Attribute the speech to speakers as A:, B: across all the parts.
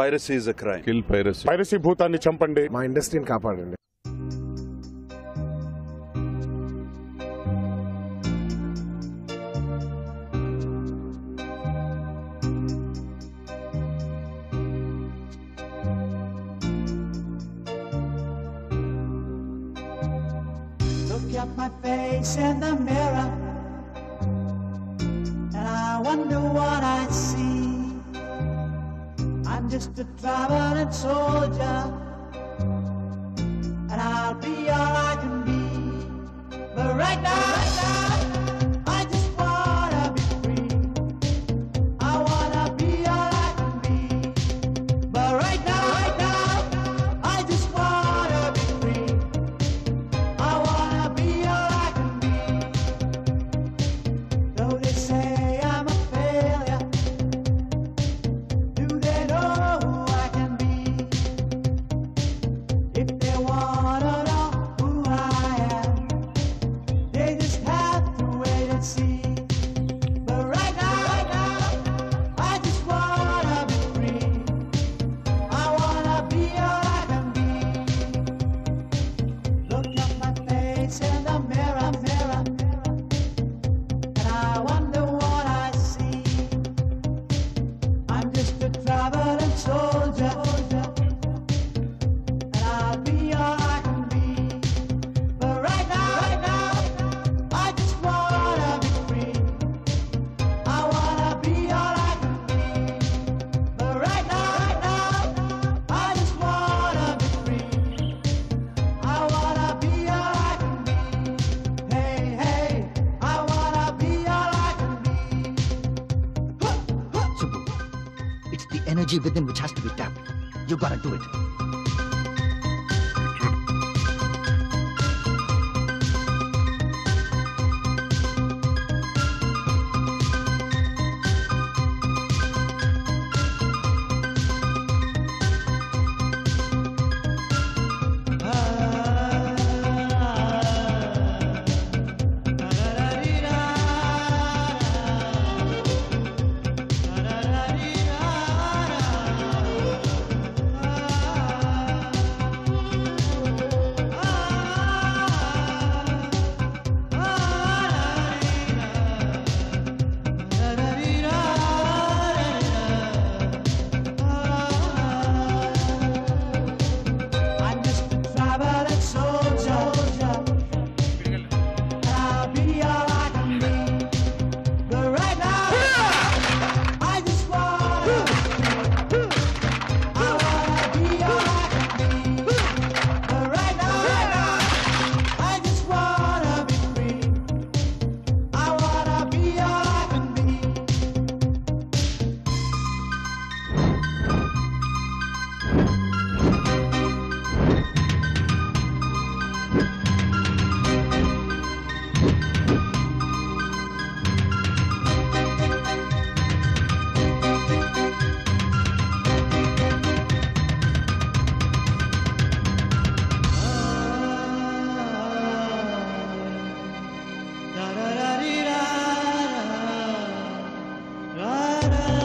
A: Piracy is a crime
B: kill piracy
C: piracy భూతాన్ని చంపండి.
D: మా ఇండస్ట్రీని కాపాడండి.
E: My face in the mirror and I wonder what I I'm just a traveling soldier, and I'll be all I can be. But right now.
F: energy within which has to be tapped. You gotta do it.
E: better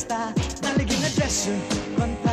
E: కాస్త నలిగిన dress కొంత